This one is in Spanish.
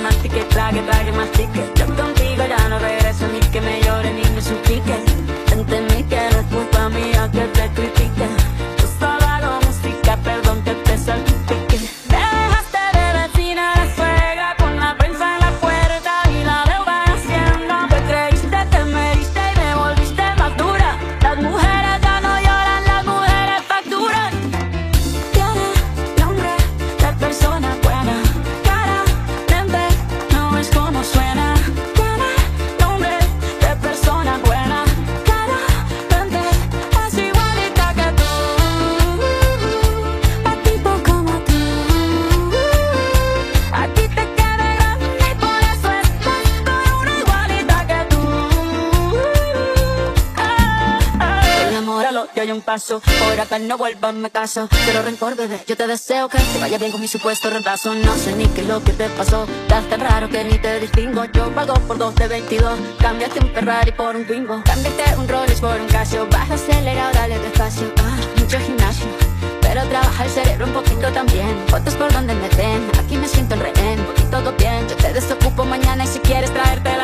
mortifique, mastique, trague, trague, mastique. Yo contigo ya no regreso ni que me llore ni me suplique. Entendí que no es culpa mía que te critique. Yo solo hago música, perdón que te salpique odio hay un paso. Por acá no vuelvas, me caso. Pero rencor, bebé, yo te deseo que te vaya bien con mi supuesto reemplazo. No sé ni qué es lo que te pasó. Estás tan raro que ni te distingo. Yo pago por dos de 22 Cambiaste un Ferrari por un Twingo. Cambiaste un Rolex por un Casio. Baja acelerado, dale despacio. Ah, Mucho gimnasio. Pero trabaja el cerebro un poquito también. Fotos por donde me ven, aquí me siento en rehén. Porque todo bien, yo te desocupo mañana Y si quieres traértela